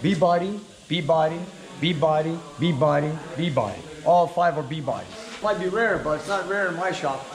B body, B body, B body, B body, B body. All five are B bodies. Might be rare, but it's not rare in my shop.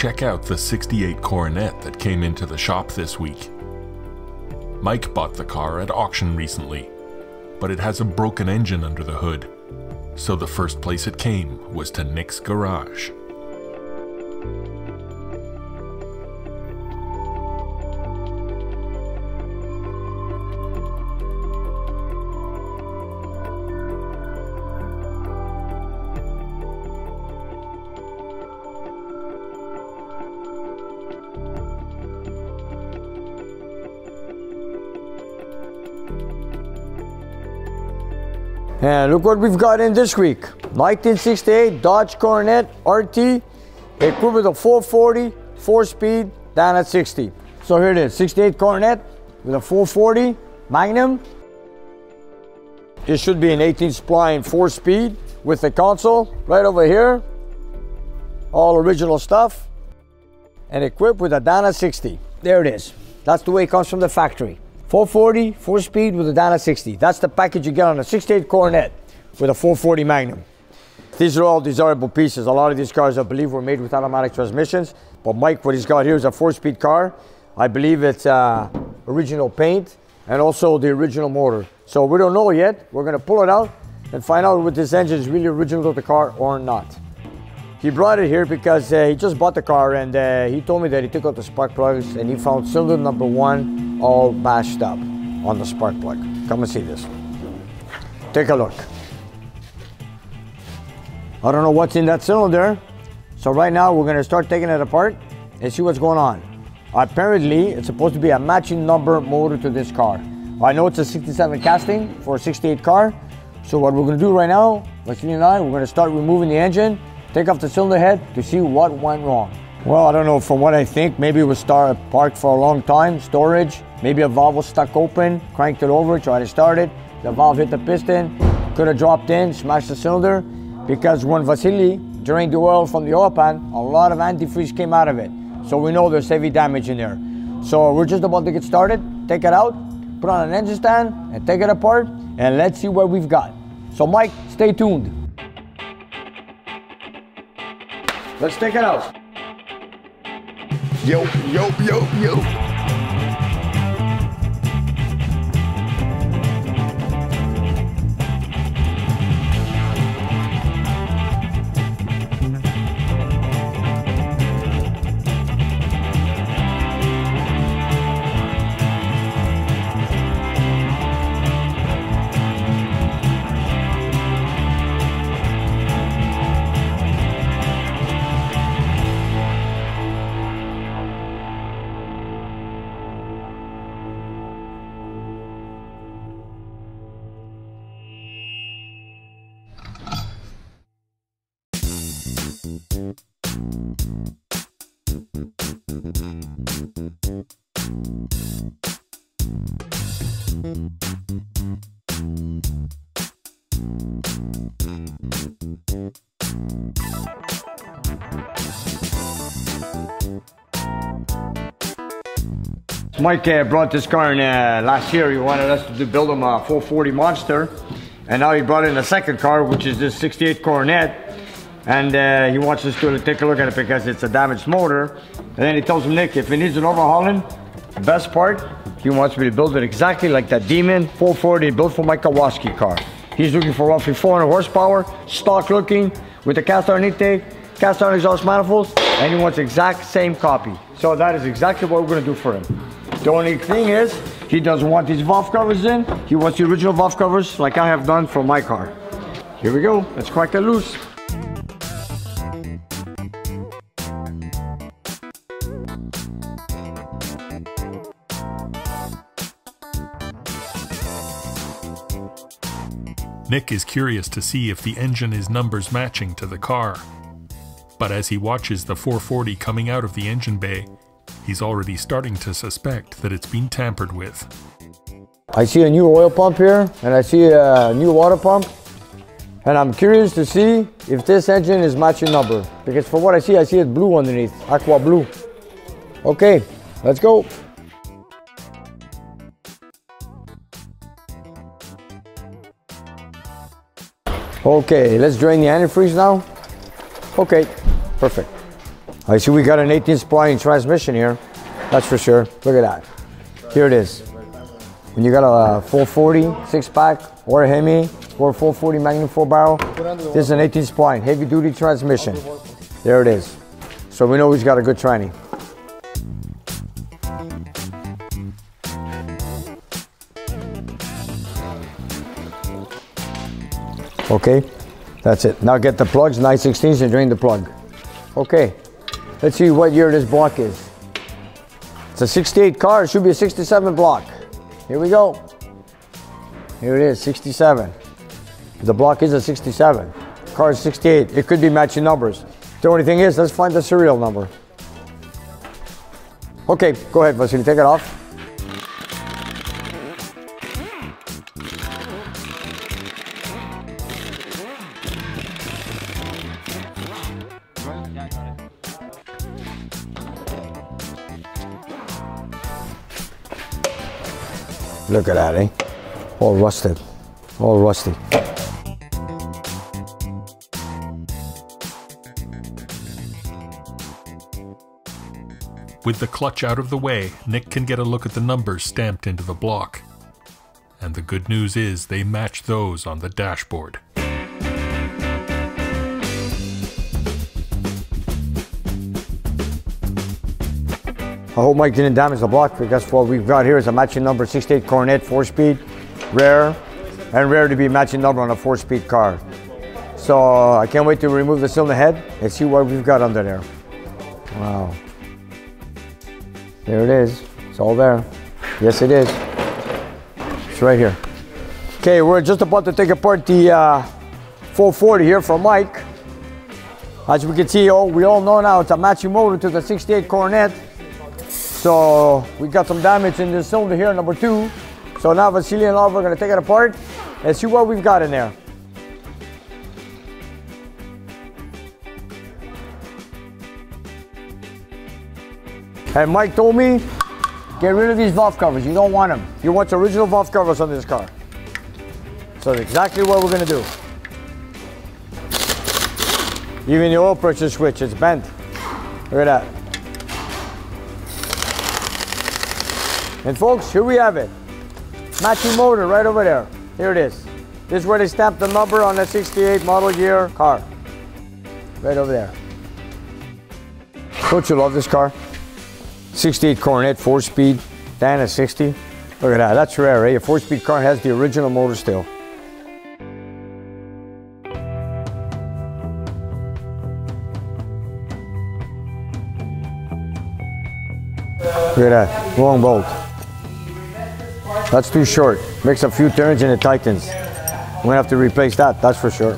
Check out the 68 Coronet that came into the shop this week. Mike bought the car at auction recently, but it has a broken engine under the hood, so the first place it came was to Nick's garage. And look what we've got in this week. 1968 Dodge Coronet RT, equipped with a 440, 4-speed, Dana 60. So here it is, 68 Coronet with a 440 Magnum. This should be an 18 spline 4-speed with the console right over here. All original stuff. And equipped with a Dana 60. There it is. That's the way it comes from the factory. 440, 4 speed with a Dana 60. That's the package you get on a 68 Coronet with a 440 Magnum. These are all desirable pieces. A lot of these cars, I believe, were made with automatic transmissions. But Mike, what he's got here is a four-speed car. I believe it's uh, original paint and also the original motor. So we don't know yet. We're gonna pull it out and find out if this engine is really original to the car or not. He brought it here because uh, he just bought the car and uh, he told me that he took out the spark plugs and he found cylinder number one all bashed up on the spark plug. Come and see this. Take a look. I don't know what's in that cylinder. So right now we're gonna start taking it apart and see what's going on. Apparently, it's supposed to be a matching number motor to this car. I know it's a 67 casting for a 68 car. So what we're gonna do right now, Leslie and I, we're gonna start removing the engine take off the cylinder head to see what went wrong. Well, I don't know, from what I think, maybe it was star parked for a long time, storage, maybe a valve was stuck open, cranked it over, tried to start it, the valve hit the piston, could have dropped in, smashed the cylinder, because when Vasily drained the oil from the oil pan, a lot of antifreeze came out of it. So we know there's heavy damage in there. So we're just about to get started, take it out, put on an engine stand, and take it apart, and let's see what we've got. So Mike, stay tuned. Let's take it out. Yo, yo, yo, yo. Mike uh, brought this car in uh, last year. He wanted us to build him a 440 Monster. And now he brought in a second car, which is this 68 Coronet. And uh, he wants us to take a look at it because it's a damaged motor. And then he tells him, Nick, if he needs an overhauling, the best part, he wants me to build it exactly like that Demon 440 built for my Kowalski car. He's looking for roughly 400 horsepower, stock looking, with a cast iron intake, cast iron exhaust manifolds, and he wants exact same copy. So that is exactly what we're gonna do for him. The only thing is, he doesn't want these valve covers in. He wants the original valve covers like I have done for my car. Here we go. Let's crack that loose. Nick is curious to see if the engine is numbers matching to the car. But as he watches the 440 coming out of the engine bay, he's already starting to suspect that it's been tampered with. I see a new oil pump here, and I see a new water pump. And I'm curious to see if this engine is matching number. Because for what I see, I see it blue underneath, aqua blue. Okay, let's go. Okay, let's drain the antifreeze now. Okay, perfect. I see we got an 18 spline transmission here. That's for sure. Look at that. Here it is. When you got a 440 six pack or a Hemi or a 440 Magnum 4 barrel, this is an 18 spline heavy duty transmission. There it is. So we know he's got a good tranny. Okay, that's it. Now get the plugs, 916s, and drain the plug. Okay, let's see what year this block is. It's a 68 car, it should be a 67 block. Here we go. Here it is, 67. The block is a 67. Car is 68. It could be matching numbers. The only thing is, let's find the serial number. Okay, go ahead, Vasily, take it off. Look at that, eh? All rusted. All rusty. With the clutch out of the way, Nick can get a look at the numbers stamped into the block. And the good news is they match those on the dashboard. I hope Mike didn't damage the block because what we've got here is a matching number 68 Coronet 4-speed, rare, and rare to be matching number on a 4-speed car. So I can't wait to remove the cylinder head and see what we've got under there. Wow. There it is. It's all there. Yes, it is. It's right here. Okay, we're just about to take apart the uh, 440 here from Mike. As we can see, oh, we all know now it's a matching motor to the 68 Coronet. So we got some damage in this cylinder here, number two. So now Vasily and Oliver are gonna take it apart and see what we've got in there. And Mike told me, get rid of these valve covers. You don't want them. You want the original valve covers on this car. So that's exactly what we're gonna do. Even the oil pressure switch, it's bent. Look at that. And folks, here we have it. Matching motor right over there. Here it is. This is where they stamped the number on the 68 model year car. Right over there. Don't you love this car? 68 Coronet, 4-speed, Dana 60. Look at that, that's rare, eh? A 4-speed car has the original motor still. Look at that, long bolt. That's too short. Makes a few turns and it tightens. We're gonna have to replace that, that's for sure.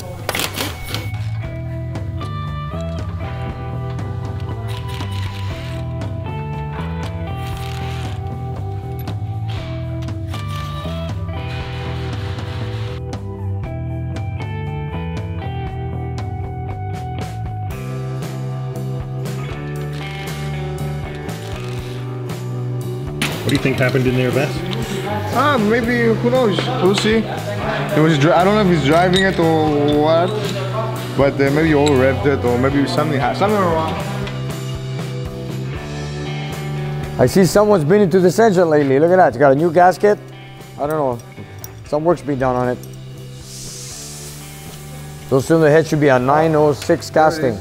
What do you think happened in there, Beth? Ah, maybe who knows? We'll see. He was. I don't know if he's driving it or what, but uh, maybe over revved it or maybe something happened. something wrong. I see someone's been into this engine lately. Look at that, it's got a new gasket. I don't know, some work's been done on it. So soon the head should be a 906 casting.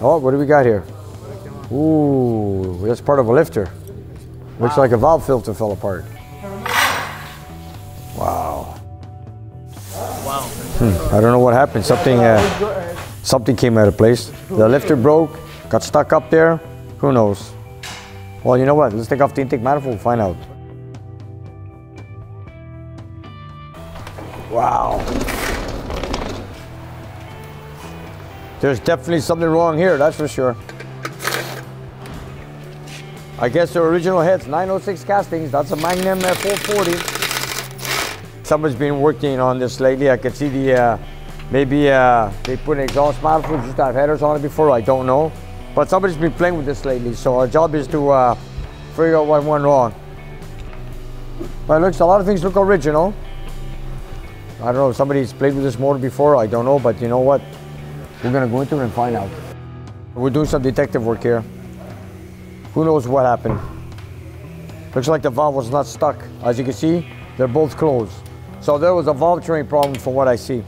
Oh, what do we got here? Ooh, that's part of a lifter. Looks like a valve lifter fell apart. Hmm, I don't know what happened. Something, uh, something came out of place. The lifter broke, got stuck up there. Who knows? Well, you know what? Let's take off the intake manifold find out. Wow. There's definitely something wrong here, that's for sure. I guess the original heads, 906 castings, that's a Magnum uh, 440. Somebody's been working on this lately. I can see the, uh, maybe uh, they put an exhaust manifold, just have headers on it before, I don't know. But somebody's been playing with this lately, so our job is to uh, figure out what went wrong. But it looks, a lot of things look original. I don't know if somebody's played with this motor before, I don't know, but you know what? We're gonna go into it and find out. We're doing some detective work here. Who knows what happened? Looks like the valve was not stuck. As you can see, they're both closed. So there was a valve train problem from what I see.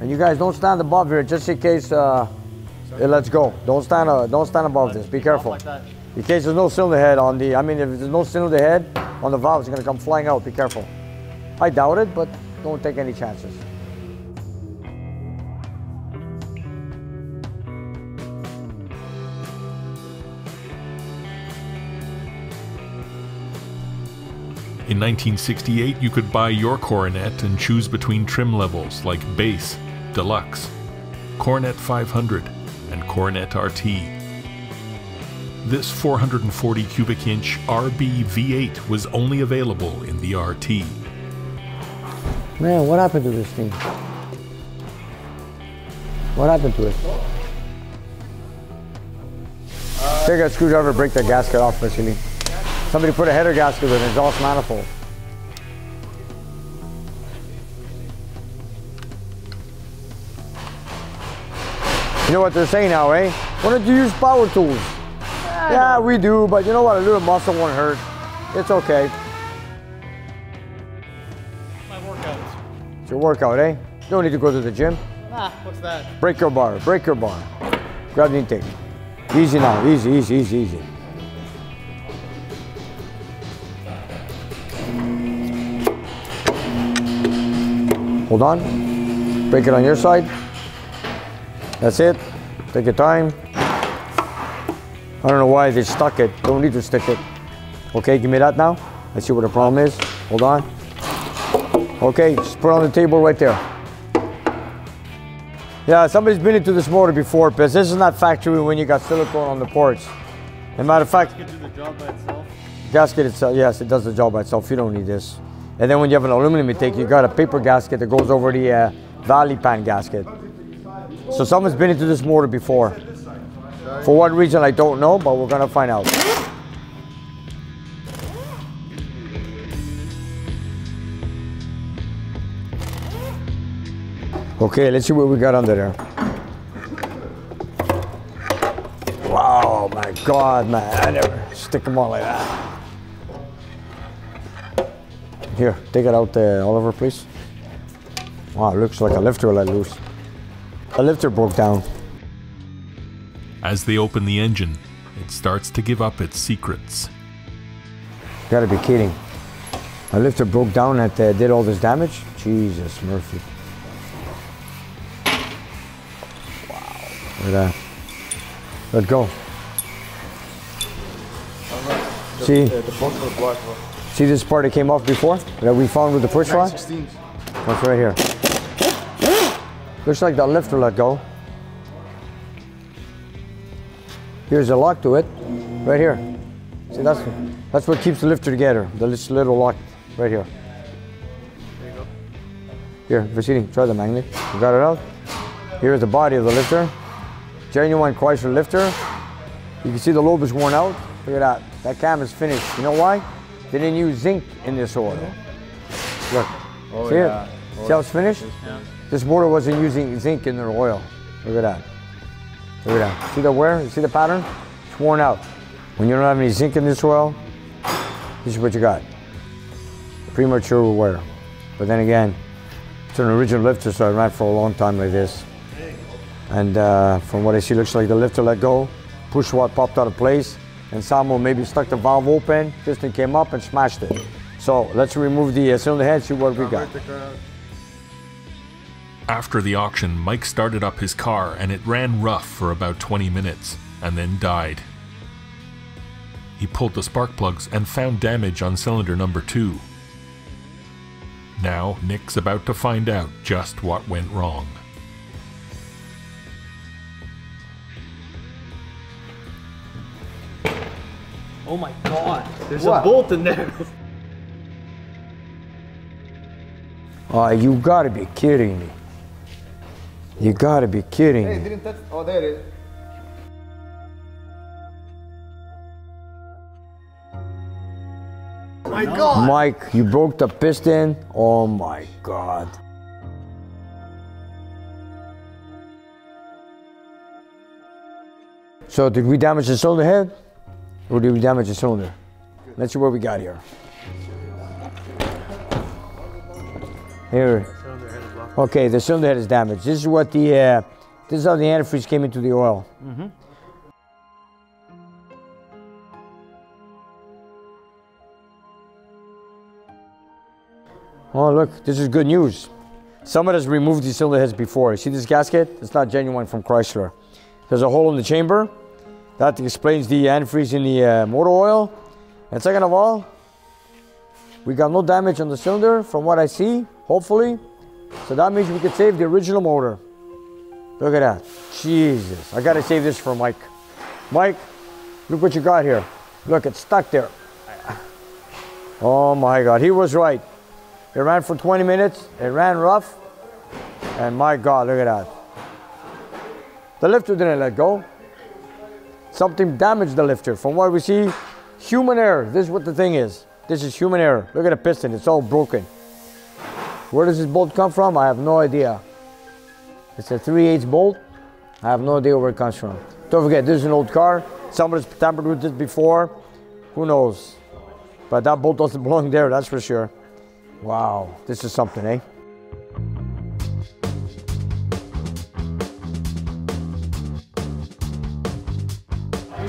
And you guys don't stand above here just in case uh, it lets go. Don't stand, uh, don't stand above this, be careful. In case there's no cylinder head on the, I mean if there's no cylinder head on the valve, it's gonna come flying out, be careful. I doubt it, but don't take any chances. In 1968, you could buy your Coronet and choose between trim levels like Base, Deluxe, Coronet 500, and Coronet RT. This 440 cubic inch RB V8 was only available in the RT. Man, what happened to this thing? What happened to it? Take a screwdriver, break the gasket off, Vasily. Somebody put a header gasket with an exhaust manifold. You know what they're saying now, eh? Why don't you use power tools? Yeah, we do, but you know what? A little muscle won't hurt. It's okay. My workouts. It's your workout, eh? You don't need to go to the gym. Ah, what's that? Break your bar, break your bar. Grab the intake. Easy now, easy, easy, easy, easy. Hold on. Break it on your side. That's it. Take your time. I don't know why they stuck it. Don't need to stick it. Okay, give me that now. Let's see what the problem is. Hold on. Okay, just put it on the table right there. Yeah, somebody's been into this motor before, because this is not factory when you got silicone on the ports. As a matter of fact, Can do the job by itself. gasket itself, yes, it does the job by itself. You don't need this. And then when you have an aluminum intake, you got a paper gasket that goes over the uh, valley pan gasket. So someone's been into this motor before. For what reason, I don't know, but we're gonna find out. Okay, let's see what we got under there. Wow, my God, man, I never stick them all like that. Here, take it out, uh, Oliver, please. Wow, it looks like a lifter let loose. A lifter broke down. As they open the engine, it starts to give up its secrets. You gotta be kidding. A lifter broke down and uh, did all this damage? Jesus, Murphy. Wow. Look at that. Let go. See? See this part that came off before? That we found with the push rod? 16. That's right here. Looks like the lifter let go. Here's a lock to it, right here. See, that's that's what keeps the lifter together. The little lock, right here. Here, Vasily, try the magnet. You got it out. Here's the body of the lifter. Genuine Chrysler lifter. You can see the lobe is worn out. Look at that. That cam is finished. You know why? They didn't use zinc in this oil. Look. Oh, see yeah. it? See how it's finished? Yeah. This motor wasn't using zinc in their oil. Look at that. Look at that. See the wear? See the pattern? It's worn out. When you don't have any zinc in this oil, this is what you got. Premature wear. But then again, it's an original lifter, so it ran for a long time like this. And uh, from what I see, looks like the lifter let go. Push rod popped out of place. And Samuel maybe stuck the valve open, piston came up and smashed it. So let's remove the uh, cylinder head, see what we got. After the auction, Mike started up his car and it ran rough for about 20 minutes and then died. He pulled the spark plugs and found damage on cylinder number 2. Now, Nick's about to find out just what went wrong. Oh my god. There's What? a bolt in there. Oh, you gotta be kidding me. You gotta be kidding Hey, me. didn't touch. Oh, there it is. my god. Mike, you broke the piston? Oh my god. So did we damage the cylinder head? Or did we damage the cylinder? Let's see what we got here. Here. Okay, the cylinder head is damaged. This is what the, uh, this is how the antifreeze came into the oil. Oh, look, this is good news. Someone has removed these cylinder heads before. See this gasket? It's not genuine from Chrysler. There's a hole in the chamber. That explains the antifreeze in the uh, motor oil. And second of all, we got no damage on the cylinder from what I see, hopefully. So that means we could save the original motor. Look at that. Jesus. I gotta save this for Mike. Mike, look what you got here. Look, it's stuck there. Oh my God, he was right. It ran for 20 minutes. It ran rough. And my God, look at that. The lifter didn't let go. Something damaged the lifter. From what we see, human error. This is what the thing is. This is human error. Look at the piston. It's all broken. Where does this bolt come from? I have no idea. It's a 3 8 bolt. I have no idea where it comes from. Don't forget, this is an old car. Somebody's tampered with this before. Who knows? But that bolt doesn't belong there, that's for sure. Wow, this is something, eh?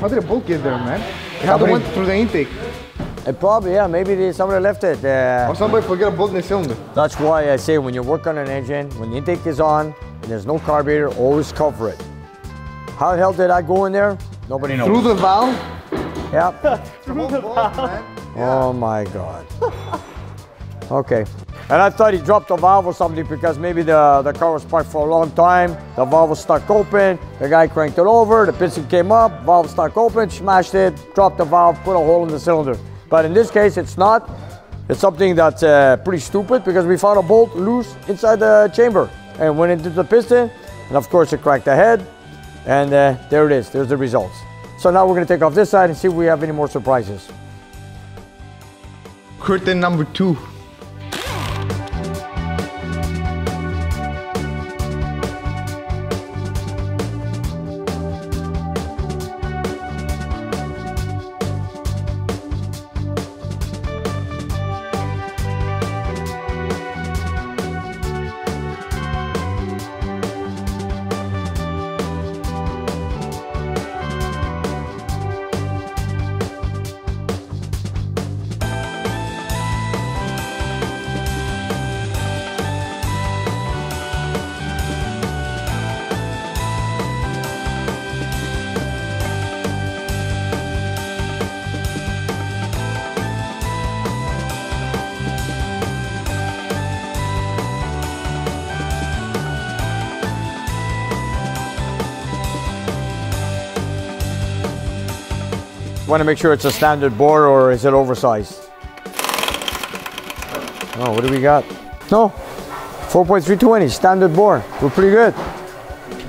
How did a bolt get there, man? It had to went through the intake. It probably, yeah, maybe they, somebody left it. Uh, Or somebody forget a bolt in the cylinder. that's why I say when you work on an engine, when the intake is on and there's no carburetor, always cover it. How the hell did I go in there? Nobody knows. Through the valve. Yep. Through the valve, man. Oh my God. Okay. And I thought he dropped the valve or something because maybe the, the car was parked for a long time. The valve was stuck open. The guy cranked it over. The piston came up. Valve stuck open. Smashed it. Dropped the valve. Put a hole in the cylinder. But in this case, it's not. It's something that's uh, pretty stupid because we found a bolt loose inside the chamber and went into the piston. And of course, it cracked the head. And uh, there it is. There's the results. So now we're going to take off this side and see if we have any more surprises. Curtain number two. Want to make sure it's a standard bore or is it oversized? Oh, what do we got? No, 4.320 standard bore. We're pretty good.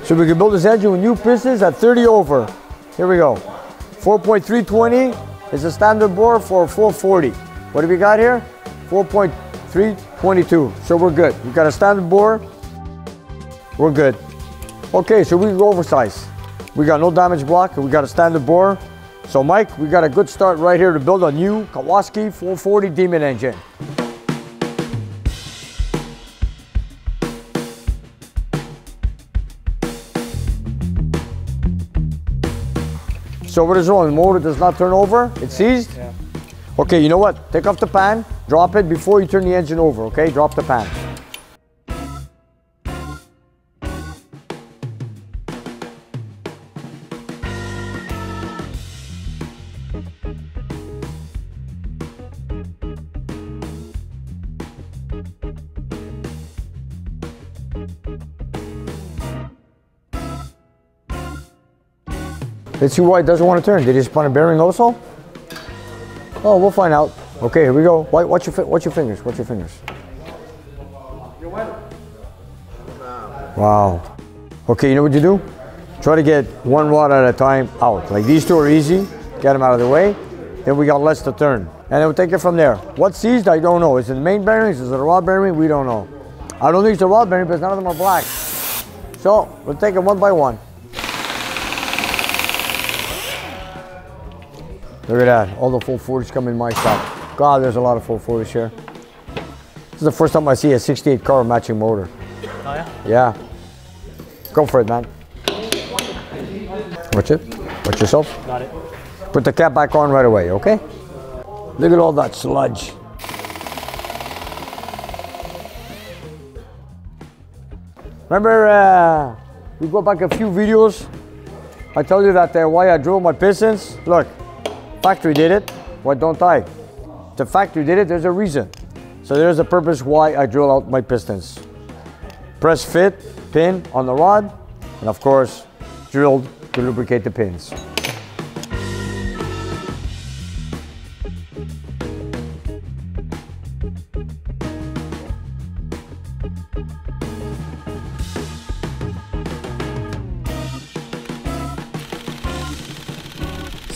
So we can build this engine with new pistons at 30 over. Here we go. 4.320 is a standard bore for 440. What do we got here? 4.322. So we're good. We got a standard bore. We're good. Okay, so we go oversized. We got no damage block. We got a standard bore. So Mike, we got a good start right here to build a new Kowalski 440 Demon engine. So what is wrong? The motor does not turn over? It's seized? Yeah. Okay, you know what? Take off the pan, drop it before you turn the engine over, okay? Drop the pan. Let's see why it doesn't want to turn. Did he spun a bearing also? Oh, we'll find out. Okay, here we go. Watch your, watch your fingers. Watch your fingers. Wow. Okay, you know what you do? Try to get one rod at a time out. Like these two are easy. Get them out of the way. Then we got less to turn. And then we'll take it from there. What seized? I don't know. Is it the main bearings? Is it a rod bearing? We don't know. I don't think it's a rod bearing because none of them are black. So we'll take it one by one. Look at that. All the full 40s come in my shop. God, there's a lot of full 40s here. This is the first time I see a 68 car matching motor. Oh yeah? Yeah. Go for it, man. Watch it. Watch yourself. Got it. Put the cap back on right away, okay? Look at all that sludge. Remember, uh, we go back a few videos. I told you that uh, why I drove my pistons. Look, factory did it. Why don't I? The factory did it. There's a reason. So there's a purpose why I drill out my pistons. Press fit pin on the rod, and of course, drilled to lubricate the pins.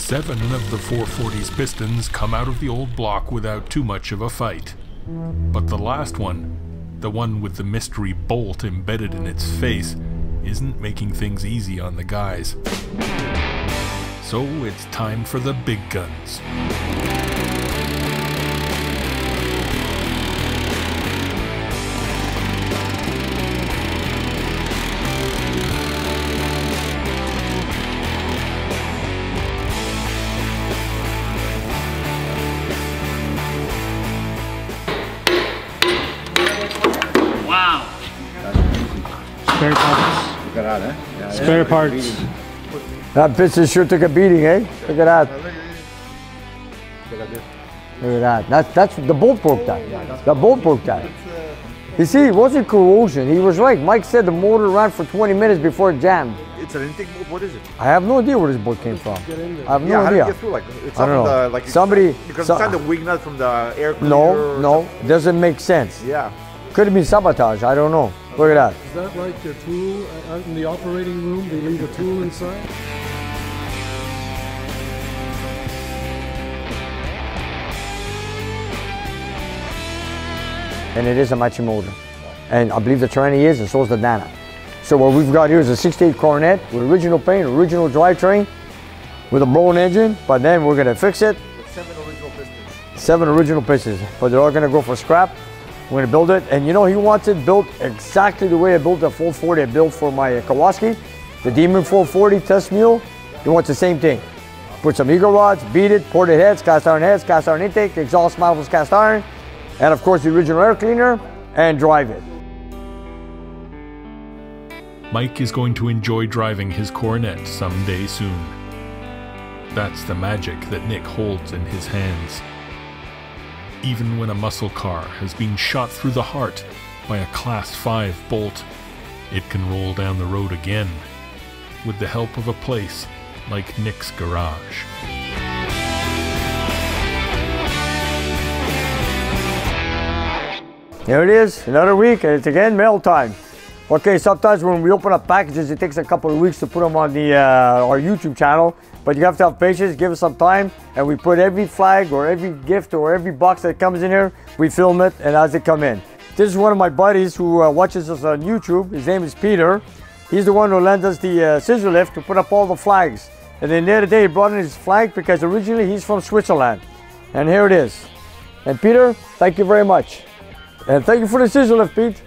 Seven of the 440's pistons come out of the old block without too much of a fight. But the last one, the one with the mystery bolt embedded in its face, isn't making things easy on the guys. So it's time for the big guns. Parts. That piston sure took a beating, eh? Look at that. Look at this. Look at that. That's that's the bolt broke that. The bolt broke that. You see, it wasn't corrosion. He was right. Mike said the motor ran for 20 minutes before it jammed. It's an intake bolt. What is it? I have no idea where this bolt came from. I have no yeah, how do you idea. get through? Like it's I don't know. the like Somebody- You can so- understand the wing nut from the air cleaner. No, no, something. doesn't make sense. Yeah. Could have been sabotage. I don't know. Look at that. Is that like a tool uh, out in the operating room? They leave a tool inside? and it is a matching motor. And I believe the tranny is, and so is the Dana. So what we've got here is a 68 Coronet with original paint, original drivetrain, with a blown engine, but then we're gonna fix it. Seven original pistons. Seven original pieces, but they're all gonna go for scrap. We're gonna build it, and you know he wants it built exactly the way I built the 440 I built for my Kowalski, the Demon 440 test mule. He wants the same thing. Put some eagle rods, beat it, ported heads, cast iron heads, cast iron intake, exhaust manifolds cast iron, and of course the original air cleaner, and drive it. Mike is going to enjoy driving his Coronet someday soon. That's the magic that Nick holds in his hands. Even when a muscle car has been shot through the heart by a Class 5 bolt, it can roll down the road again with the help of a place like Nick's garage. Here it is, another week, and it's again mail time. Okay, sometimes when we open up packages, it takes a couple of weeks to put them on the uh, our YouTube channel, but you have to have patience, give us some time, and we put every flag or every gift or every box that comes in here, we film it, and as they come in. This is one of my buddies who uh, watches us on YouTube. His name is Peter. He's the one who lent us the uh, scissor lift to put up all the flags. And then the other day he brought in his flag because originally he's from Switzerland. And here it is. And Peter, thank you very much. And thank you for the scissor lift, Pete.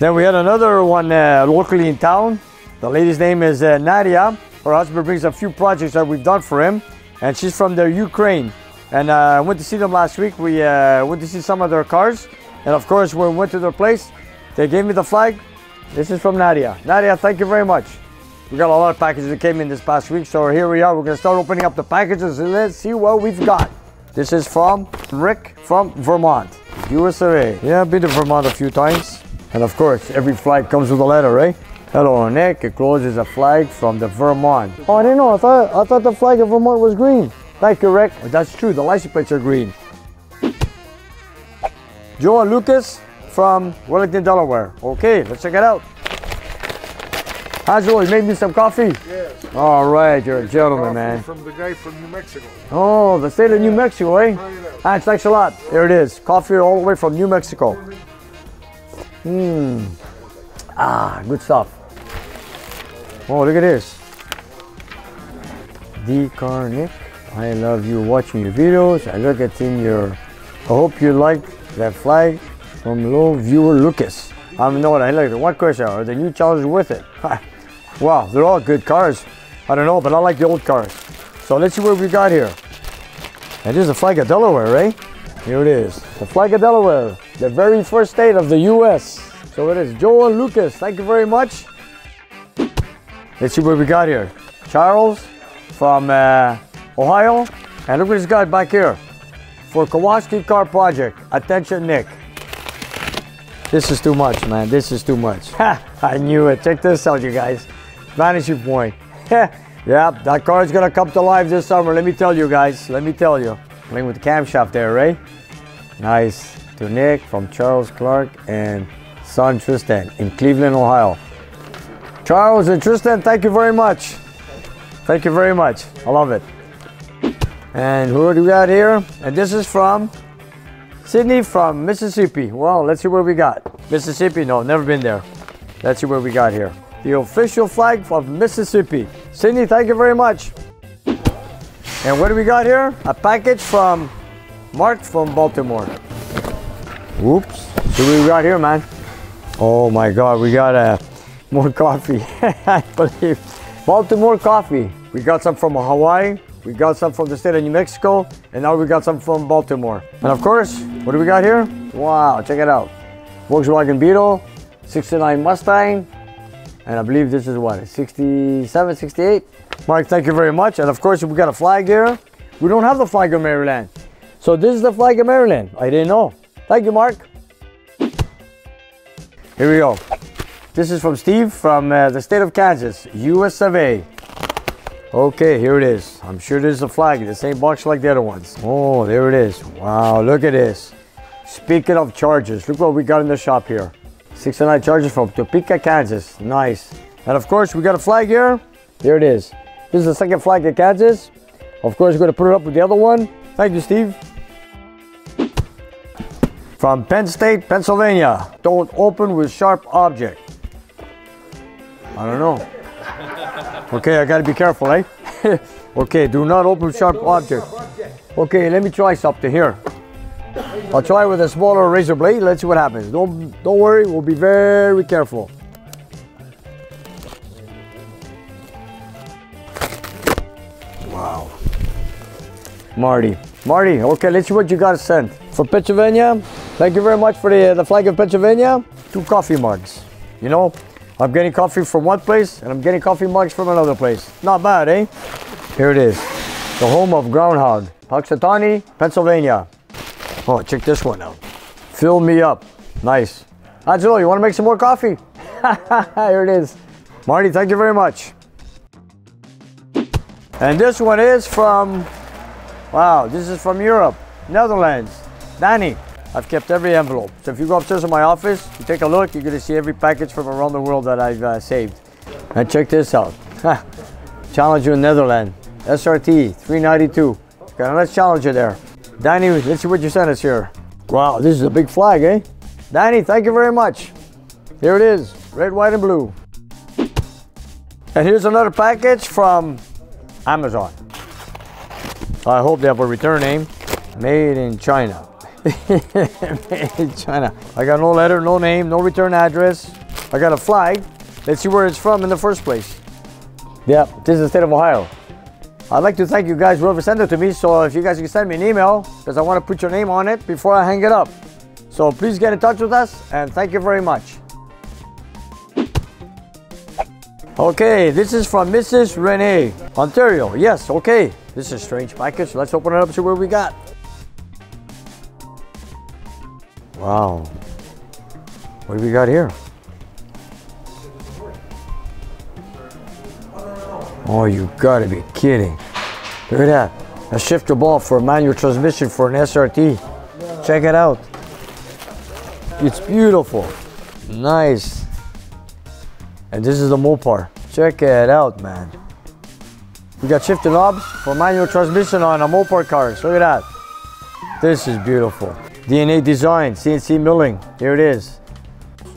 Then we had another one uh, locally in town. The lady's name is uh, Nadia. Her husband brings a few projects that we've done for him, and she's from the Ukraine. And uh, I went to see them last week. We uh, went to see some of their cars, and of course, when we went to their place, they gave me the flag. This is from Nadia. Nadia, thank you very much. We got a lot of packages that came in this past week, so here we are. We're gonna start opening up the packages and let's see what we've got. This is from Rick from Vermont, USA. Yeah, I've been to Vermont a few times. And of course, every flag comes with a letter, right? Hello, Nick. It closes a flag from the Vermont. Oh, I didn't know. I thought I thought the flag of Vermont was green. Thank you, Rick. That's true. The license plates are green. Joe Lucas from Wilmington, Delaware. Okay, let's check it out. Angelo, you made me some coffee? Yes. All right, you're a gentleman, man. From the guy from New Mexico. Oh, the state of New Mexico, eh? Try. Hans, thanks a lot. There it is. Coffee all the way from New Mexico. Mmm. Ah, good stuff. Oh, look at this. D. Carnick, I love you watching your videos. I look at in your. I hope you like that flag from low viewer Lucas. I know what I like. What question are the new challenges with it? wow, they're all good cars. I don't know, but I like the old cars. So let's see what we got here. And is the flag of Delaware, right? Here it is. The flag of Delaware, the very first state of the U.S. So it is. Joel and Lucas, thank you very much. Let's see what we got here. Charles from uh, Ohio. And look what he's got back here. For Kowalski Car Project. Attention, Nick. This is too much, man. This is too much. I knew it. Check this out, you guys. Vanishing point. yeah, that car is gonna come to life this summer. Let me tell you guys. Let me tell you. Playing with the camshaft there, right? Nice. To Nick from Charles Clark and son Tristan in Cleveland, Ohio. Charles and Tristan, thank you very much. Thank you very much. I love it. And who do we got here? And this is from Sydney from Mississippi. Well, let's see what we got. Mississippi, no, never been there. Let's see what we got here. The official flag of Mississippi. Sydney, thank you very much. And what do we got here? A package from Mark from Baltimore. Whoops. What we got here, man. Oh my God, we got uh, more coffee. I believe. Baltimore coffee. We got some from Hawaii. We got some from the state of New Mexico. And now we got some from Baltimore. And of course, what do we got here? Wow, check it out. Volkswagen Beetle, 69 Mustang. And I believe this is what, 67, 68? Mark, thank you very much. And of course, we got a flag here. We don't have the flag of Maryland. So this is the flag of Maryland. I didn't know. Thank you, Mark. Here we go. This is from Steve from uh, the state of Kansas, US of A. Okay, here it is. I'm sure this is a flag, the same box like the other ones. Oh, there it is. Wow, look at this. Speaking of chargers, look what we got in the shop here. 69 chargers from Topeka, Kansas. Nice. And of course, we got a flag here. There it is. This is the second flag of Kansas. Of course, we're going to put it up with the other one. Thank you, Steve. From Penn State, Pennsylvania. Don't open with sharp object. I don't know. Okay, I gotta be careful, eh? okay, do not open sharp object. Okay, let me try something here. I'll try with a smaller razor blade. Let's see what happens. Don't don't worry. We'll be very careful. Wow. Marty. Marty, okay, let's see what you got sent. For Pennsylvania, thank you very much for the, the flag of Pennsylvania. Two coffee mugs. You know, I'm getting coffee from one place and I'm getting coffee mugs from another place. Not bad, eh? Here it is. The home of Groundhog, Punxsutawney, Pennsylvania. Oh, check this one out. Fill me up. Nice. Angelo, you want to make some more coffee? Here it is. Marty, thank you very much. And this one is from, wow, this is from Europe, Netherlands. Danny, I've kept every envelope. So if you go upstairs in my office, you take a look, you're gonna see every package from around the world that I've uh, saved. And check this out. Challenger Netherlands, SRT 392. Got a nice Challenger there. Danny, let's see what you sent us here. Wow, this is a big flag, eh? Danny, thank you very much. Here it is, red, white, and blue. And here's another package from Amazon. I hope they have a return name. Made in China. China. I got no letter, no name, no return address. I got a flag. Let's see where it's from in the first place. Yeah, this is the state of Ohio. I'd like to thank you guys, whoever sent it to me. So if you guys can send me an email, because I want to put your name on it before I hang it up. So please get in touch with us, and thank you very much. Okay, this is from Mrs. Renee, Ontario. Yes, okay. This is strange package. Let's open it up see what we got. Wow. What do we got here? Oh, you gotta be kidding. Look at that. A shifter ball for a manual transmission for an SRT. Check it out. It's beautiful. Nice. And this is the Mopar. Check it out, man. We got shifter knobs for manual transmission on a Mopar cars. Look at that. This is beautiful. DNA design, CNC milling. Here it is.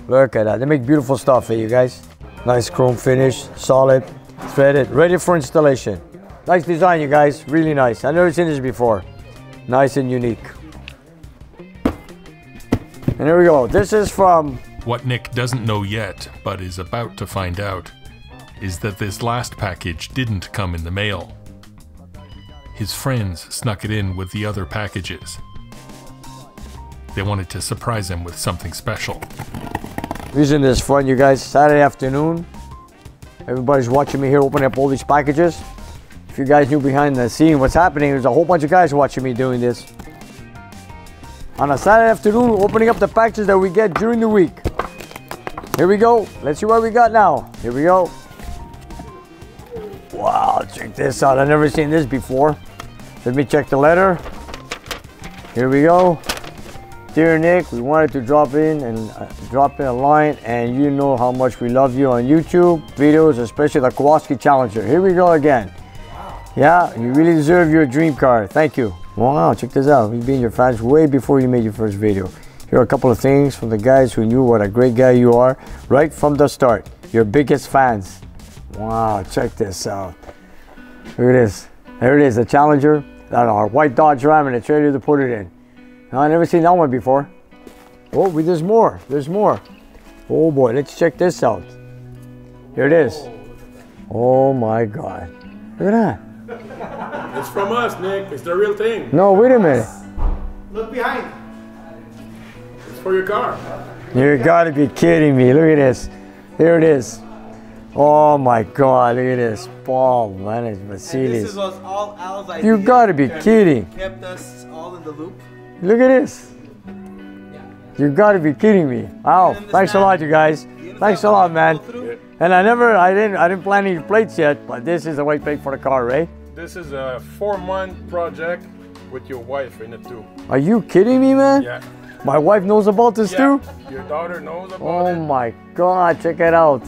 Look at that. They make beautiful stuff here, you guys. Nice chrome finish, solid, threaded, ready for installation. Nice design, you guys. Really nice. I've never seen this before. Nice and unique. And here we go. This is from What Nick doesn't know yet, but is about to find out, is that this last package didn't come in the mail. His friends snuck it in with the other packages. They wanted to surprise him with something special. Reason this fun, you guys. Saturday afternoon. Everybody's watching me here opening up all these packages. If you guys knew behind the scene what's happening, there's a whole bunch of guys watching me doing this. On a Saturday afternoon, opening up the packages that we get during the week. Here we go. Let's see what we got now. Here we go. Wow, check this out. I've never seen this before. Let me check the letter. Here we go. Dear Nick, we wanted to drop in and uh, drop in a line, and you know how much we love you on YouTube videos, especially the Kowalski Challenger. Here we go again. Yeah, you really deserve your dream car. Thank you. Wow, check this out. We've been your fans way before you made your first video. Here are a couple of things from the guys who knew what a great guy you are right from the start. Your biggest fans. Wow, check this out. Look at this. There it is, the Challenger. That our white Dodge Ram and it's ready to put it in. No, I never seen that one before. Oh, we, there's more. There's more. Oh boy, let's check this out. Here it is. Oh my God. Look at that. It's from us, Nick. It's the real thing. No, wait a minute. Look behind. It's for your car. You gotta be kidding me. Look at this. Here it is. Oh my God, look at this. Paul, man, it's Mercedes. This is was all Al's idea. You gotta be kidding. Kept us all in the loop. Look at this. You gotta be kidding me. Wow, thanks a lot, you guys. Thanks a lot, man. And I never, I didn't, I didn't plan any plates yet, but this is the white plate for the car, right? This is a four-month project with your wife in it too. Are you kidding me, man? Yeah. My wife knows about this yeah. too? Your daughter knows about Oh it. my God, check it out.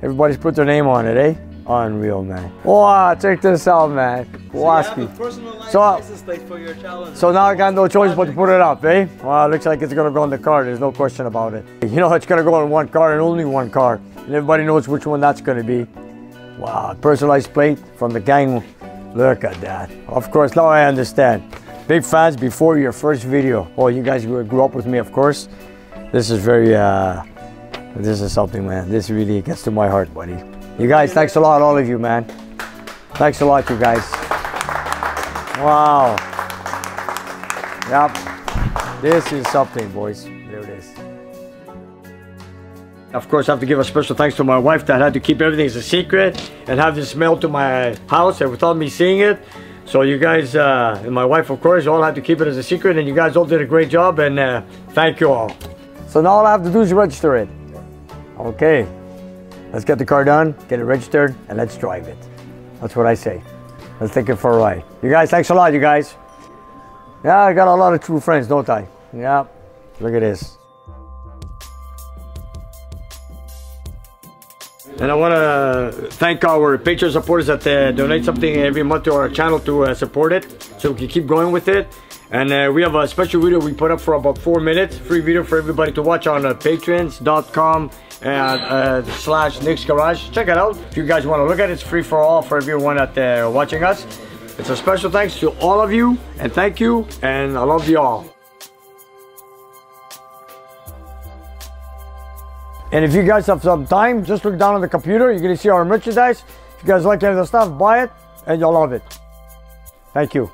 Everybody's put their name on it, eh? Unreal, man. Wow, check this out, man. Personalized So, license plate for your challenge. So now I got no choice but to put it up, eh? Well, looks like it's gonna go in the car. There's no question about it. You know, it's gonna go in one car and only one car. And everybody knows which one that's gonna be. Wow, personalized plate from the gang. Look at that. Of course, now I understand. Big fans before your first video. Oh, you guys grew grew up with me, of course. This is very, uh, this is something, man. This really gets to my heart, buddy. You guys, thanks a lot, all of you, man. Thanks a lot, you guys. Wow. Yep. This is something, boys. There it is. Of course, I have to give a special thanks to my wife that had to keep everything as a secret and have this mailed to my house and without me seeing it. So you guys, uh, and my wife, of course, all had to keep it as a secret and you guys all did a great job and uh, thank you all. So now all I have to do is register it. Okay. Let's get the car done, get it registered, and let's drive it. That's what I say. Let's take it for a ride. You guys, thanks a lot, you guys. Yeah, I got a lot of true friends, don't I? Yeah. Look at this. And I want to thank our Patreon supporters that uh, donate something every month to our channel to uh, support it, so we can keep going with it. And uh, we have a special video we put up for about four minutes, free video for everybody to watch on uh, patreon.com and uh, slash Nick's Garage. Check it out. If you guys want to look at it, it's free for all for everyone that uh, watching us. It's a special thanks to all of you, and thank you, and I love you all. And if you guys have some time, just look down on the computer. You're gonna see our merchandise. If you guys like any of the stuff, buy it and you'll love it. Thank you.